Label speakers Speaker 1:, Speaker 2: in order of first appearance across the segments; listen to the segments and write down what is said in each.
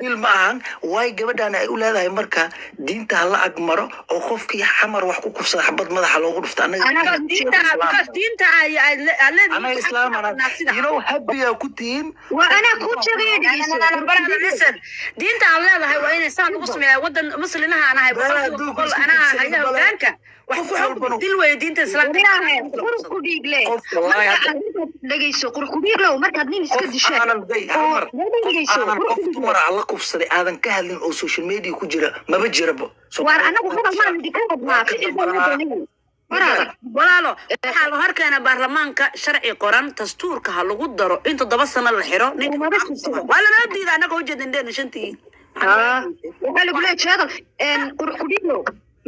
Speaker 1: dil ma ahan waay gabadhan ay u leedahay marka diinta hala ag maro oo qofkii xamar wax ku kufsada xabad madaxa loogu dhufta know happy ku tihiin
Speaker 2: diinta aan leedahay waa inay saan ugu sameeyaa wadan muslinaha aan ahay
Speaker 1: Bala
Speaker 2: boqolkiiba boqol
Speaker 1: tirsan
Speaker 2: haya hogaanka
Speaker 1: aanan qof
Speaker 3: ku dhiigle
Speaker 1: dumar ah la kufsaday aadan ka hadlin oo social media ku jira maba
Speaker 3: doonay waraada
Speaker 2: walaalo waxaa la horkeena baarlamaanka sharci qoran dastuurka ha lagu daro in toddoba sano la xiro waa lanoo diida annaga ujeedindheena shantii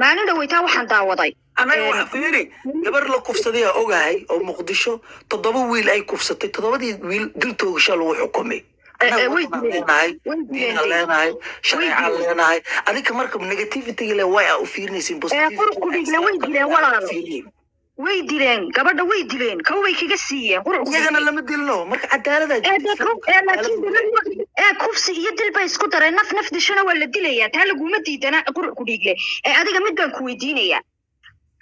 Speaker 3: maalin dhaweytaa waxaan daawaday.
Speaker 1: Anaga fiiri gabar la kufsaday aa ogahay oo muqdisho toddoba wiil ay kufsatay toddobadii wiil dil toogasha lagu xukumay. Leenahay diinaan leenahay shareecaan
Speaker 3: dileen.
Speaker 1: leenahay. Adinka marka negativity le way aa u
Speaker 3: way dileen gabadha way dileen kow bay kaga siiyeen
Speaker 1: iyagana lama dilno marka cadaalada
Speaker 3: ee kufsi iyo dil bay isku dareen naf naf dishana waa la dilayaa taa laguma diidana qurux ku dhiigle ee adiga mid baan ku weydiinayaa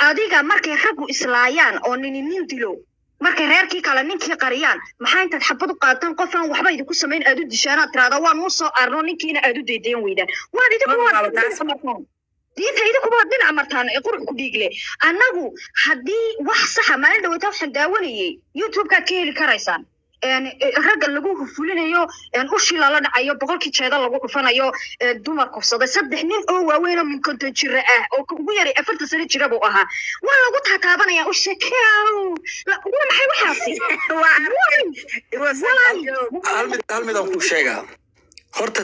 Speaker 3: adiga markay raggu islaayaan oo nini nin dilo. Markay reerkii kale ninkii qariyaan maxaa intaad xabad u qaataan qof aan waxba idinku samayn aad u dishaanaad tiraada waan u soo arno ninkiina aad u daydayan weydaan idinku waad martaan diinta idinkuba waad dhinac martaan ee qurux ku dhiigle annagu haddii wax saxa maalin dhaweyta waxaan daawanayay youtube-kaad ka heli karaysaan ragga lagu fulinayo een, ushii lala dhacayo boqolkii jeeda lagu dhufanayo dumar kufsaday saddex nin oo waaweyn oo min konton jira ah oo ugu yaray afartan sano jira buu ahaa waa lagu taataabanaya La- waa maxay waxaasi
Speaker 1: hal mid hal mid aan ku sheegaa horta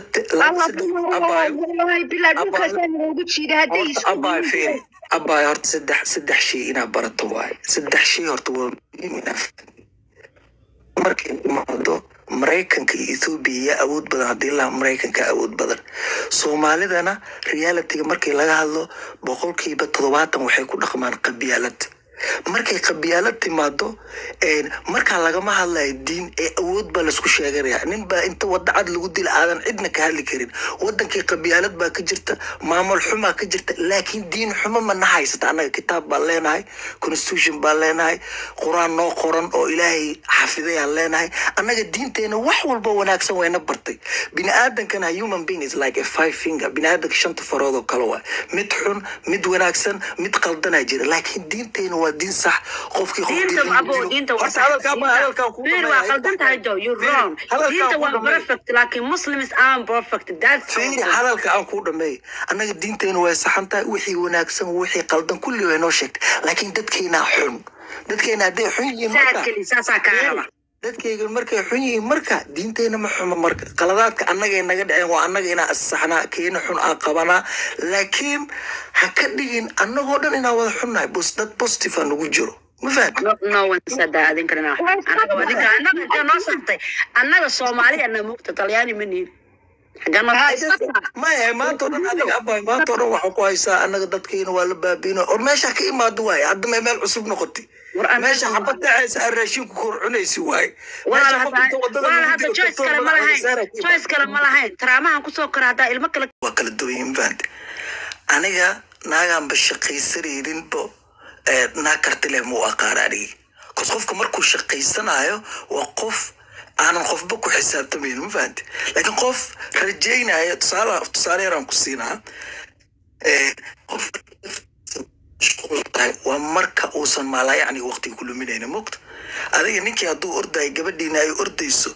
Speaker 1: saddex horta shay inaad barato waaye saddex shay horta waa muhiim inaad markay imaado maraykanka iyo ethoobiya yaa awood badan haddii laha maraykanka awood badan. Soomaalidana realitiga markii laga hadlo boqolkiiba toddobaatan waxay ku dhaqmaan qabyaalad markay qabyaalad timaado markaa lagama hadlayo diin ee awood baa la isku sheeganaya. Nin baa inta wada lagu dila aadan cidna ka hadli karin. Wadankii qabyaalad baa ka jirta maamul xumaa ka jirta laakiin diin xumo mana haysata. Annaga kitaab baan leenahay constitution baan leenahay qur'aan noo qoran oo ilaahay xafidayaan leenahay. Annaga diinteena wax walba wanaagsan wayna bartay. Bini aadankana human being is like a five finger. Bini aadanka shanta farood oo kale waa mid xun mid wanaagsan mid qaldanaa jira. Laakiin diinteena waa diin sax qofkii
Speaker 2: waa waa waa
Speaker 1: hadalka aan kuu dhameey annaga diinteena way saxan tahay wixii wanaagsan wixii qaldan kulli way noo sheegtay laakiin dadkeenaa xun. Dadkeena hadday xun yihiin dadkayga markay xun yihiin marka diinteena ma xumo marka. Qaladaadka annagay naga dhaceen waa annaga inaan asaxnaa keena xun aan qabanaa. Laakiin ha ka dhigin annagoo dhan inaan wada xunnahay bos dad positive aa nagu jiro. Ma fahan
Speaker 2: no no one said that adinkana anaga waa ninka annaga intee noo saxtay annaga soomaali ana mugta talyaani ma nihin
Speaker 1: maya maanta o dhan adiga abay maanta o dhan waxaa ku haysaa annaga dadkeena waa la baabiino or meesha ka imaado waaye hadda may meel cusub noqotay meesha xabad dhacaysa aan raashinku kor cunaysi waaye waa kala duwan yihiin fahamte aniga naagaanba shaqaysanayninbo eh, naag karti leh muu aqaan anigi kos qofka markuu shaqaysanayo waa qof aanan qofba ku xisaabtamayn ma fahamte laakiin qof rajaynayo tusaale tusaale yaraan ku siinaa qof waa marka uusan maalaa yacni waqtiga ku luminayna mogta adiga ninkii hadduu ordayo gabadhiina ay ordayso.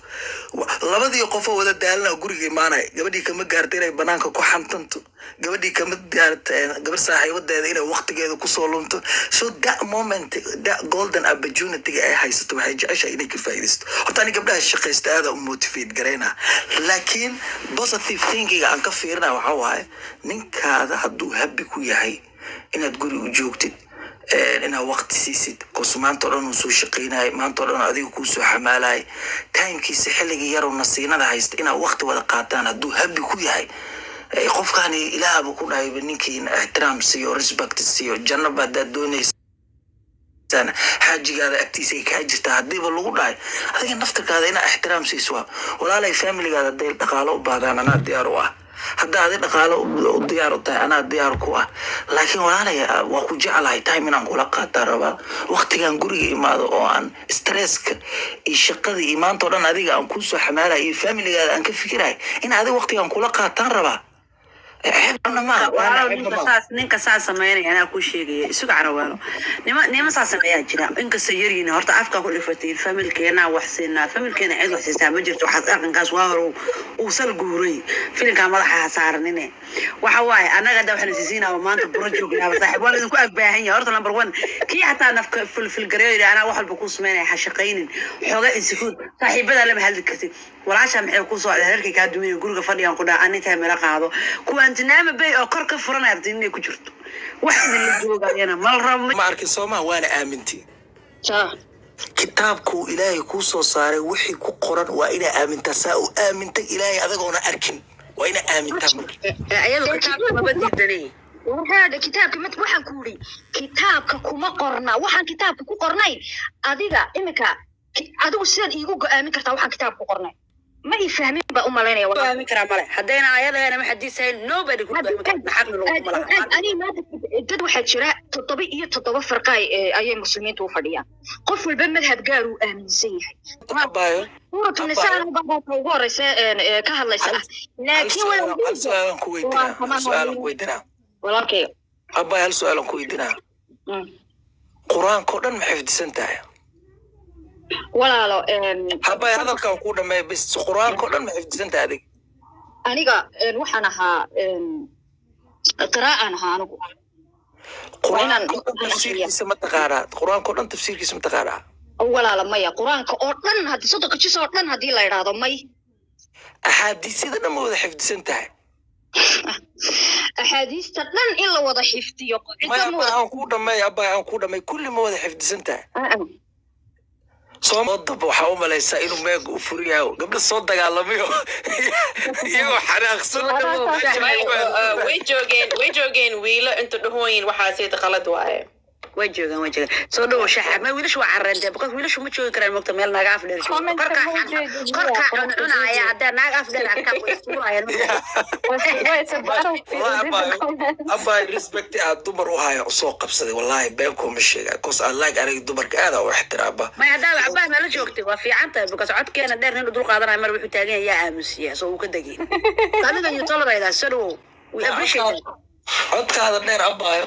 Speaker 1: Labadii qofoo wada daalana guriga imaanaya gabadhii kama gaarta inay banaanka ku xantanto. Gabadhii kama gaarta gabar saaxiibadeeda inay waqtigeeda ku soo lunto. So that moment that golden opportunity ay haysato waxay jeceshahay inay ka faa'iidaysto horta ani gabdhaha shaqaysta aada u motivate garaynaa laakiin positive thinkinga aan ka fiirina waxaa waaye ninkaada hadduu happy ku yahay inaad guri u joogtid eh, inaad waqti siisid kos maanta o dhan uu soo o dhan adiga kuu soo xamaalayay timekiisa xilligii yaroo nasiinada haysta inaad waqti wada qaataan hadduu happy ku yahay Eh, qofkani ilaahaba ku dhahay ninkiina ixtiraam siiyo respect siiyo jannaba haddaad doonaysa xaajigaada agtiisa kaa jirtaa haddiiba lagu dhahay adiga naftarkaada inaa ixtiraam siiso walaalay familigaada hadday dhaqaalo u baahdaan anaa diyaar u ah haddaa adi dhaqaalo u- diyaar u tahay anaa diyaar ku ah. Laakiin walaalay ah, waa ku jeclahay time inaan kula qaataa rabaa waqtigan guriga imaado oo aan stresska iyo shaqada iyo maanta oo dhan adiga aan ku soo xamaalaya iyo familigaada aan ka fikirahay. In adiga waqtigan kula qaataan rabaa
Speaker 2: ninka saas ninka saas sameynaya anaa kuu sheegaya. Isuga carawaalo nima saas sameeyaa jira? Inkasta yaryihin horta afkaa ku dhifatay familkeenaa wax siinaa familkeena cid wax siistaa ma jirto waxaas dhaqankaas waa hore uu sal guuray. Filinkaa madaxa ha saaranine waxa waaye annaga hadda waxna siisiinaaba maanta buro joognaaba saaxiib waa laydinku agbaahan yahay. Horta number one kii xataa nafka filfilgareyo yidhi anaa wax walba kuu sameynaya ha shaqaynin. Xooga insikuud saaxiibadaa lama hadli kartid. Walaashaa maxay ku soo herkay kaa duminaya guriga fadhigan ku dhaha anintaa mela qaado. Kuwaan tinaama bay oo kor ka furanaya artin inay ku jirto. Wax idinla joogayana mal rabo
Speaker 1: ma arkin soomaa waana aaminti. Kitaabkuu ilaahay kuu soo saaray wixii ku qoran waa inaa aamintaa. Saa u aamintay ilaahay adagoona arkin waa inaa aamintaa. Marka
Speaker 2: ayadu kitaabka
Speaker 3: mid waxaan ku yidhi kitaabka kuma qorna. Waxaan kitaabka ku qornayn adiga iminka ki- adigu sidaad iigu go'aamin kartaa waxaan kitaabka ku qornayn ma ii fahmin baa u malaynaya
Speaker 2: fahmi karaa male. Haddayna ayadaheena ma xadiisahayn nobody ku fahmi karta xaqna lagu malaha.
Speaker 3: aniga maanta dad waxaa jira toddoba iyo toddoba farqa ay- ayay muslimiintu u fadhiyaan. Qof walba madhab gaar uu aaminsan yahay. Suuratu nisaa baa ugu horeysa een, ee, ka hadlaysa. Ah laakiin
Speaker 1: weydinaa.
Speaker 3: Waa
Speaker 1: hal su'aalan ku weydinaa.
Speaker 3: Mm.
Speaker 1: qur'aankao dhan ma xifdisan tahay
Speaker 3: walaalo
Speaker 1: habaay hadalkan kuu dhameeya bis qur'aankao dhan ma xifdisan tahay adig.
Speaker 3: Aniga waxaan ahaa qiraa'aan ahaa anigu.
Speaker 1: Tafsiirkiisa ma taqaanaa? Qur'aankao dhan tafsiirkiisa ma taqaanaa?
Speaker 3: Walaala maya qur'aanka oo dhan haddii soddonka jis oo dhan haddii la idhaahdo may.
Speaker 1: Axaadiisyada dhan ma wada xifdisan tahay
Speaker 3: axaadiista dhan in la wada xifdiyo
Speaker 1: kuu dhameey abaay aan kuu dhameey kulli ma wada xifdisan tahay
Speaker 3: Ah, ah.
Speaker 1: Soodaba waxaa u malaysaa inuu meega u furiyayo gabdha soo dagaalamayo iyagoo xanaaqsan
Speaker 4: way joogeen way joogeen wiilo inta dhahooyin waxaasayta qalad waaye
Speaker 2: way joogaan way joogaan soo dhawo shaxa ma wiilashu waa carreentee because wiilashu ma joogi karaan mogta meel naaga af dheer joogo
Speaker 5: Comment
Speaker 2: korkaa cuncunaaya haddee naaga af dheer arkaan way
Speaker 1: abaay respect aad dumar u haya u soo qabsaday wallahi beenkoo ma sheega cause I like aniga dumarka aada u ixtiraama
Speaker 2: may haddaa waxbaa nala joogtay waa fiican tahay because codkeena dheer nin dul qaadanayo mar wuxuu taagan yahay yaa aamusiya soo uu ka degay adiga you tolerate that so dhawo we appreciate
Speaker 1: codkaada dheer abaayo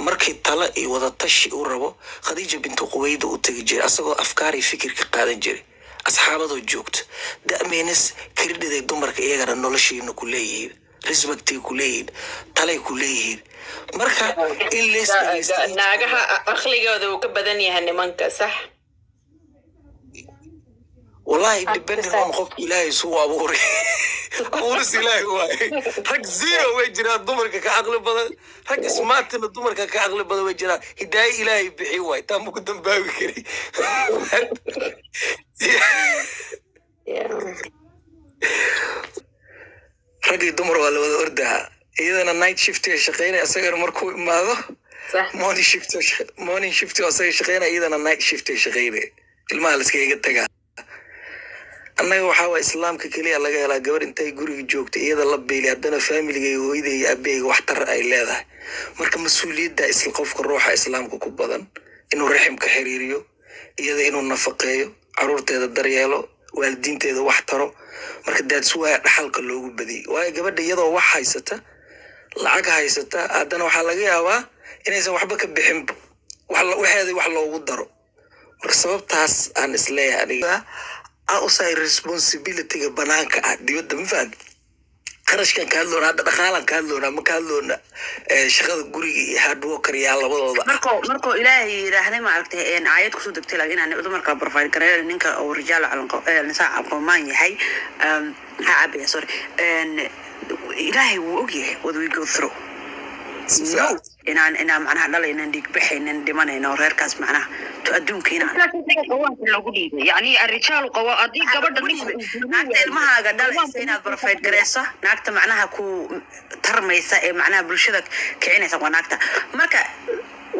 Speaker 1: markii talo iyo wadatashi uu rabo khadiija bintu quweyda u tegi jiray asagoo afkaar iyo fikir ka qaadan jiray. Asxaabadoo joogto da'meynas kiridhiday dumarka iyagana noloshiina ku leeyihiin respectay ku leeyihiin talay ku leeyihiin. Marka in
Speaker 4: naagaha aqligooda uu ka badan yahay nimanka sax
Speaker 1: wallahi depending on qofka ilaahay suu abuuray abuuris ilaahay waaye. Rag zero way jiraan dumarka ka caqli badan. Rag smartina dumarka ka caqli badan way jiraan. Hidaaye ilaahay bixi waay taa maku dambaabi kari. Rag iyo dumar waa la wada ordaa iyadana night shift ay shaqeynaya isagana markuu imaado morning shift morning shift oo asaga shaqeynaya iyadana night shift ay shaqeynaya. Ilmaha laskaga tagaa annaga waxaa waa islaamka keliya laga helaa gabar intay guriga joogta iyada la beeli haddana faamiliga iyo hooyada iyo aabaheyga wax tar ay leedahay. Marka mas'uuliyadda isla qofka ruuxa islaamka ku badan inuu raximka xiriiriyo iyada inuu nafaqeeyo caruurteeda daryeelo waalidiinteeda wax taro marka daadsi waaya dhaxalka loogu badiyay. Waayo gabadha iyadoo wax haysata lacag haysata haddana waxaa laga yaabaa inaysan waxba ka bixinba waxeeda wax loogu daro. Marka sababtaas aan is leeyahay aniga aa usahay responsibilityga banaanka ah dibadda ma fahamti qarashkan ka hadloona hadda dhaqaalan ka hadloona ma ka hadloona eh, shaqada guriga iyo hardworker yaa labadooda.
Speaker 2: Markoo markoo ilaahay yidhaahday maaragtay aayad ku soo degtay laakiin inaan dumarka profile gareeyo ninka oo rijaal calanqo nisaa aqoomaan yahay ha cabaya sorry ilaahay wuu ogyahay what we go through. Inaan inaan macnaha dhalaynan dhiigbaxaynan dhimanayno reerkaas macnaha. To adduunka inaan
Speaker 3: qawaanka lagu dhiibay yani arijaalu qawa haddii gabadha ninka uu guurin
Speaker 2: naagta
Speaker 3: waayo,
Speaker 2: ilmahaaga dhalaysa
Speaker 3: qawaanka
Speaker 2: inaad
Speaker 3: ninka
Speaker 2: barfayd gareyso naagta macnaha ku tarmaysa ee macnaha bulshada kicinaysa waa naagta. Marka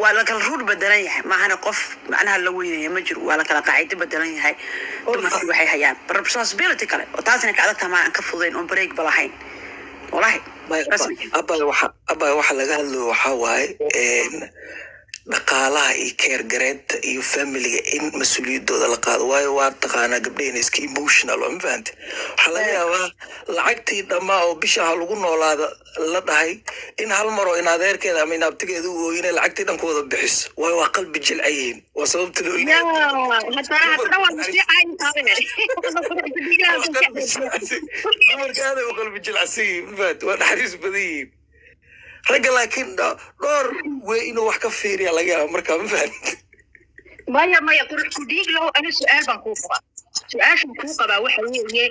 Speaker 2: waa la kala ruur bedelan yahay. Maahana qof macnaha la weynaya ma jiro. Waa la kala qaacido bedelan yahay. Dumarkii waxay hayaan. Responsibility kale. Oo taasina ka adag tamaa aan ka fudayn oon break ba lahayn walahi
Speaker 1: abay waxa laga hadlayo waxaa waaye dhaqaalaha iyo keergareynta iyo familiga in mas'uuliyadooda la qaado. Waayo waa taqaanaa gabdhahena iska emotional waa ma fahante waxaa laga yaabaa lacagtii dhammaa oo bisha ha lagu noolaada la dhahay in hal mar oo in adeerkeeda ama in abtigeeda u ooyina lacagtii dhan ku wada bixiso waayo waa qalbi jilcayihiin waa sababta loo
Speaker 3: Ya, haddana haddana waa masii cayntabe
Speaker 1: dumarka aaday u qalbi jilcsan yihiin. Mafahat waa naxariis badan yihiin ragga laakiin dho- dhowr wey inuu wax ka fiiriya laga yaaba markaa ma fahat
Speaker 3: maya maya qurux ku dhiig lahow ana su'aal baan kuu qabaa. Su'aashan kuu qabaa waxa weeye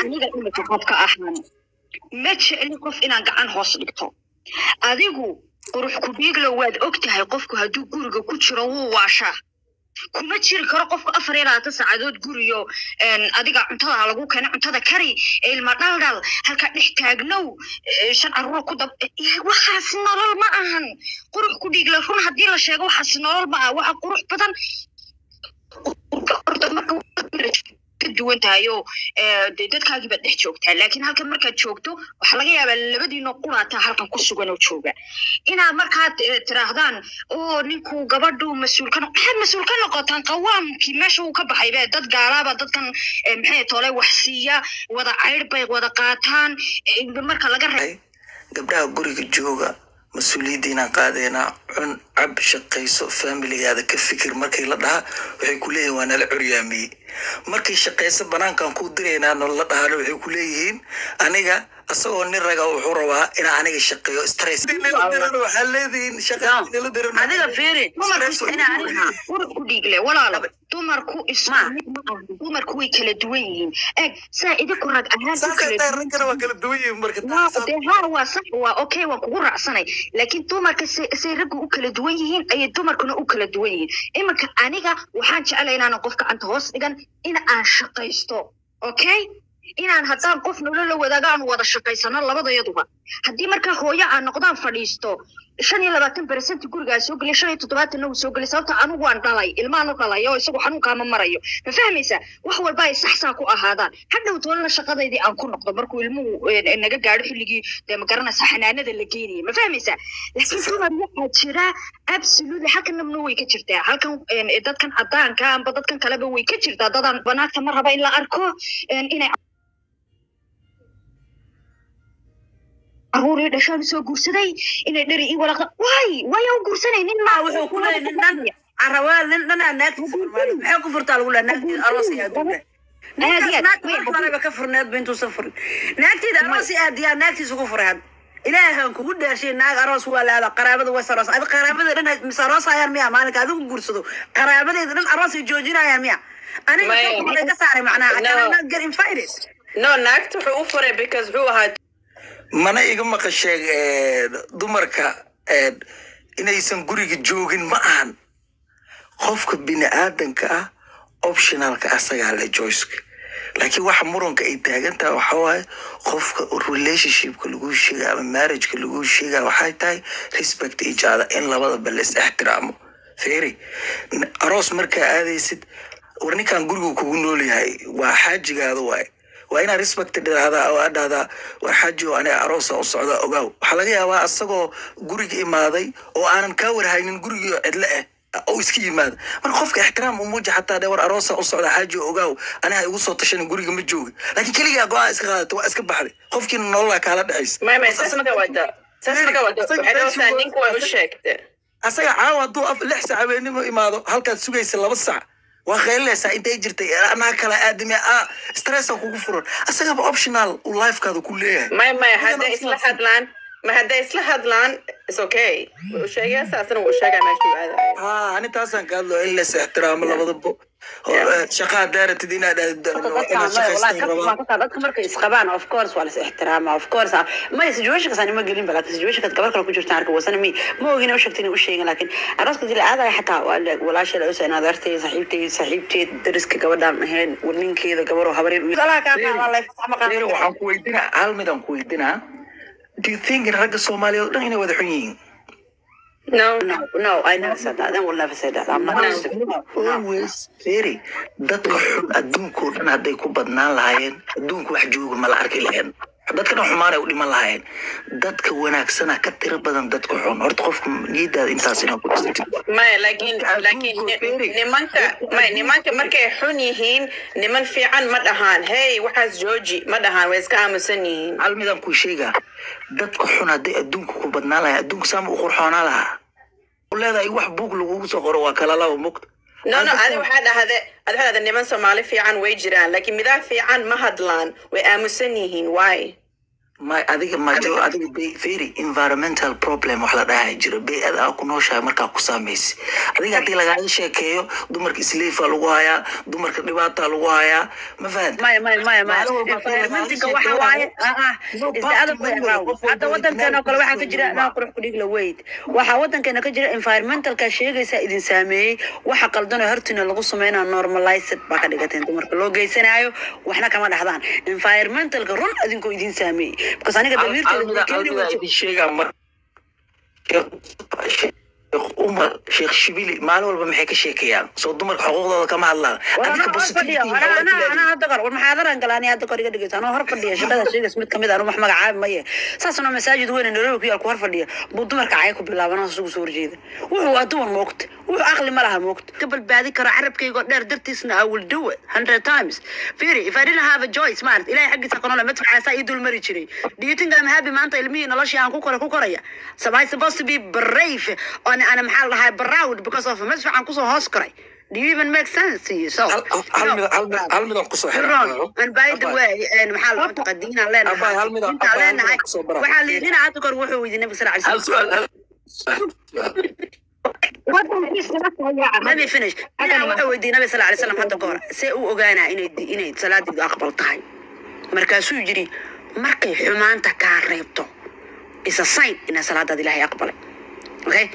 Speaker 3: aniga imika qofka ahaan ma jecli qof inaan gacan hoos dhigto. Adigu qurux ku dhiiglow waad og tahay qofku hadduu guriga ku jiro wuu waashaa kuma jiri karo qofku afar iyo labaatan saacadood guriyo adiga cuntada lagu keena cuntada kari ilma dhaldhal halkaa dhex taagnow shan carruur ku dab waxaas nolol ma ahan. Qurux ku dhiigla run haddii la sheego waxaas nolol ma aha. Waxa qurux badan ka duwan tahay oo eh, dee dadkaagii baad dhex joogtaa. Laakiin halkan markaad joogto waxaa laga yaabaa labadiinoo quraataa halkan ku sugan oo jooga. Inaad markaad tiraahdaan oo ninku gabadhu mas'uul ka noq maxaad mas'uul ka noqotaan qawaamkii meesha uu ka baxay be dad gaalaaba dadkan maxay tole wax siiya wada caydh bay wada qaataan. Marka laga re
Speaker 1: gabdhaha guriga jooga mas'uuliyadda inaan qaadeenaa cun cab shaqayso familigaada ka fikir markay la dhaha waxay ku leeyihiin waa nala curyaamiyey markay shaqayso banaankan ku diraynaa no la dhahana waxay ku leeyihiin aniga asagoo nin raga wuxuu rabaa inaa aniga shaqeeyo stress. Nala diran waxaa leedihiin shaqa nala diran
Speaker 2: adiga fiiri aniga
Speaker 3: ku dhiigle walaalo. Dumarku isku
Speaker 2: Ma.
Speaker 3: mid ma. aha dumarku way kala duwan yihiin. Eeg saa idinku rag ahaan u
Speaker 1: saasay
Speaker 3: kala
Speaker 1: tahay
Speaker 3: duwan
Speaker 1: raggana waa kala duwan yihiin marka
Speaker 3: waa
Speaker 1: taas-
Speaker 3: dee haa waa sax waa okay waan kugu raacsanay. Laakiin dumarka say say raggu u kala duwan yihiin ayay dumarkuna u kala duwan yihiin. Iminka aniga waxaan jeclay inaanan qof gacanta hoos dhigan in aan shaqaysto okay inaan haddaan qof nolola wadaago aan wada shaqaysano labadayaduba haddii markaa hooyo aan noqdaan fadhiisto shan iyo labaatan beresenti gurigaa soo gelay shan iyo toddobaatanna uu soo gelay sababta anigu waan dhalay ilmaan u dhalay oo isagu xanuunkaama marayo ma fahmaysaa wax walba ay sax saa ku ahaadaan hadhow toolana shaqadaydii aan ku noqdo markuu ilmuhu naga gaadho xilligii dee ma garanaysaa xanaanada la geenayay ma fahmaysaa laakiin dumar waxaa jira absolutely. halkan nabna way ka jirtaa halkan dadkan cadaanka amba dadkan kaleba way ka jirtaa dadaan banaagta ma raba in la arko inay أقولي ده شو بيسوي قرصي إن دري إيه ولا خ واي واي
Speaker 2: هو قرصي نين ما هو كله نين نبي عروة لين أنا نات هو كفر تالو لا نات أروسي هاد نات نات ما أنا بكفر نات بنت سفر نات إذا أروسي هاد يا نات إذا كفر هاد إلا هم كل ده شيء نات أروس ولا لا قرابة ده وسر أروس هذا قرابة ده لأن مسراس هاي رميا ما أنا كذا هو قرصي ده قرابة ده
Speaker 4: لأن
Speaker 2: أروس يجوجينا يا رميا أنا يجوجينا
Speaker 4: كسر
Speaker 2: معناه أنا نات قرين فايرس
Speaker 4: No, not to offer it because who
Speaker 1: mana iga maqashee eh, dumarka eh, inaysan guriga joogin ma ahan. Qofka bini aadanka ah optionalka asagaa le joyceka laakiin waxa muranka ay taagan tahay waxa waaye qofka relationshipka lagu sheega ama marriageka lagu sheega waxay tahay respect other in labadaba la is ixtiraamo. Feri aroos markaa aadaysid war ninkan gurigu kugu nool yahay waa xaajigaada waaye waa inaad respect dhahdaa oo aad dhahdaa war xaaji oo aniga aroosa u socda ogaaw. Waxaa laga yaabaa asagoo guriga imaaday oo aanan kaa warhaynin gurigii cidle ah oo iska yimaada. Marka qofka ixtiraam u muuji xataa dhe war aroosa u socda xaaji oo ogaaw aniga igu soo tashan guriga ma joogi. Laakiin keligaa go'aan iska qaadata waa iska baxday. Qofkiina nololaa kaala
Speaker 4: wada.
Speaker 1: Asaga caawa hadduu af lix sac habeenimo imaado halkaad sugaysa laba sac waa khaylinaysaa intay jirtay anaa kala aadame ah stressa kugu furan. Asagaba optional uu lifekaada ku leeyahay
Speaker 4: ma hadday isla hadlaan is okay. Wuu sheegaya saasna wuu sheegaa meeshuu aadayo
Speaker 1: haa ani taasaan ka hadlo in las ixtiraamo labadaba
Speaker 4: Yeah.
Speaker 1: shaqaa daaratid inaad
Speaker 2: dadka markay isqabaan of course waa la is ixtiraama of course may situationkaas aan ima gelin ba laakiin situationkaas gabar kale ku jirta arka wasana mi ma ogin u sheegtin u sheegin laakiin arooska dila aadaya xataa waa la- walaashay la u soo adeertay saaxiibtay saaxiibteed dariska gabadhaan ahayn ninkeeda gabar oo habareer u alaha kaa kaa waa la fasax
Speaker 1: Yeri, waxaan ku weydinaa hal mid aan ku weydinaa in ragga soomaaliyeed oo dhan inay wada xun yihiin
Speaker 4: no
Speaker 2: No, no, I never said that. I will never say that. I'm not. No, no.
Speaker 1: always very dadka xun adduunka oo dhan hadday ku badnaan lahaayeen adduunka wax jooga ma la arki lahayn dadkana xumaan ay u dhiman lahaayeen. Dadka wanaagsana ka tiro badan dadka xun. Horta qofka niyadaada intaas inaa
Speaker 4: maya laakiin laakiin nimanka maya nimanka markay xun yihiin niman fiican ma dhahaan. Hey waxaas jooji ma dhahaan way iska aamusan yihiin.
Speaker 1: Hal midaan kuu sheegaa dadka xun hadday adduunka ku badnaan lahayen adduunka saama u qurxoonaa lahaa. Leedahay wax buug lagugu soo qoro waa kala laba mugta
Speaker 4: no no adi waxaa dhahde adi waxaa dhahde niman soomaali fiican way jiraan laakiin midaa fiican ma hadlaan. Way aamusan yihiin why
Speaker 1: ma adiga majo adiga. bay very environmental problem wax la dhahaa jiro. Bay-ada aa ku nooshahay markaa ku saamaysa adiga haddii lagaaga sheekeeyo dumarka isleefa lagu hayaa dumarka dhibaataa lagu hayaa ma
Speaker 2: waaye ah ah. wadankeena kale waxaa ka jira
Speaker 1: normal.
Speaker 2: naa qurux kudhigla weyd. Waxaa wadankeena ka jira environmentalka sheegaysa idin saameeyey. Waxa qaldanoo hortiina lagu sameynaa normalized baa ka dhigateen dumarka loo geysanaayo waxna kama dhahdaan environmentalka run idinkoo idin saameeyey because aniga damiirteeda keeni wajib
Speaker 1: idin sheegaa mar sheekh umar sheekh shibili maalin walba maxay ka sheekayaan? Soo dumarka xuquuqdooda kama hadlaan.
Speaker 2: Maxaadaran gala ani hadda kor iga dhigaysa? Anoo hor fadhiya shaqada sheegays mid ka mid anu wax magacaabi maye. Saasna masaajid weyn nairobi ku yaal ku hor fadhiya buu dumarka caya ku bilaaban isugu soo horjeeda wuxuu waa dumar moogta wuxuu aqli ma laha moogta ka badbaadi karo carabkaygo dheer dartiisna i will do it hundred times. Firi if i didn't have a choice maarata ilahay xaggiisa qanole madfacaasaa ii dul mari jiray. Do you think i'm happy? Maanta ilmihii noloshii aan ku kore ku koraya? So i supposed to be brave on ana maxaa la proud because of madfacaan ku soo hoos koray do you even make sense to you? So
Speaker 1: hal
Speaker 2: ku soo maxaa loo leenahay. Leenahay. Waxaa hadda kor wuxuu sal Let me finish. Weydiiyey hadda see ogaanaa inay inay aqbal tahay markaasuu yidhi markay xumaanta kaa reebto isa sign inaa salaadaada ilaahay aqbalay okay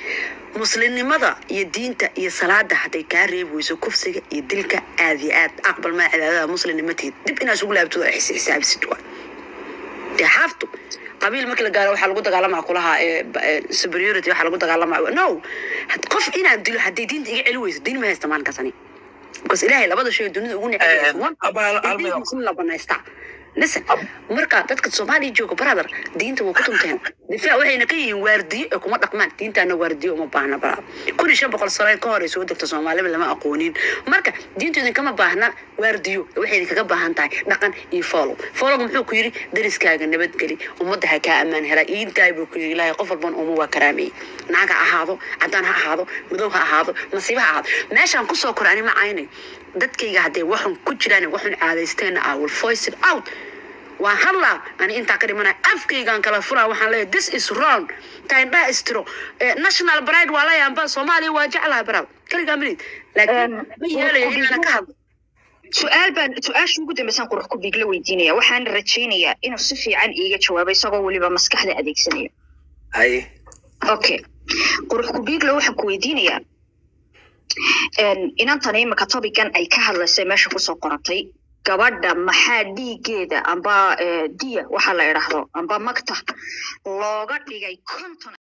Speaker 2: muslimnimada iyo diinta iyo salaada hadday kaa reebi weyso kufsiga iyo dilka aad iyo aad. Aqbal maa cibaadada muslimnimateed dib inaad isugu laabtid oo xis xisaabisid waa dee xaaftu qabiil markii la gaaro waxaa lagu dagaalamaa kulaha ee ba- ee superiority waxaa lagu dagaalamaa no! Qof inaan dilo hadday diinta iga celi weyso diin ma haysta maalinkaas ani because ilaahay labada shay dunida ugu
Speaker 1: Eh,
Speaker 2: in la banaystaa listen marka dadka soomaaliya jooga brother diinta waa ku tunteen difaac waxayna ka yihiin waardiyo ee kuma dhaqmaan. Diintaana waardiyo uma baahna bara kun iyo shan boqol sano ka hor ay soo degta soomaalida lama aqoonin. Marka diintu idinkama baahna waardiyo waxay idinkaga baahan tahay dhaqan iyo follow. Follow muxuu ku yidhi? Dariskaaga nabadgeli ummadda ha kaa ammaan hela iintaay buu ku yidhi ilaahay qof walban uma waa karaameeyey naag ha ahaado caddaan ha ahaado madow ha ahaado masiibo ha ahaado. Meeshaan ku soo kora ma caynay dadkayga hadday waxun ku jiraan waxun caadaysteenna i will voice it out. Waan hadlaa ani intaa ka dhimanaya afkaygaan kala furaa waxaan leeyahay this is wrong. Taindhaa istiro. Eh, national pride waa layaanba soomaaliya waa jeclaha baraw. Kaligaa minid laakiin ma yeelayo inaana ka hadlo.
Speaker 3: su'aal baan su'aasha ugu dambeysaan qurux ku biigla weydiinaya. Waxaan rajaynayaa inuu si fiican iiga jawaabo isagoo weliba maskaxda adeegsanaya.
Speaker 1: Haye
Speaker 3: okay. Qurux ku biigla waxaan ku weydiinayaa inantan imika topican ay ka hadlaysay meesha ku soo qoratay gabadha maxaa dhiigeeda amba eh, diya? Waxaa la idhaahdo amba magta looga dhigay konton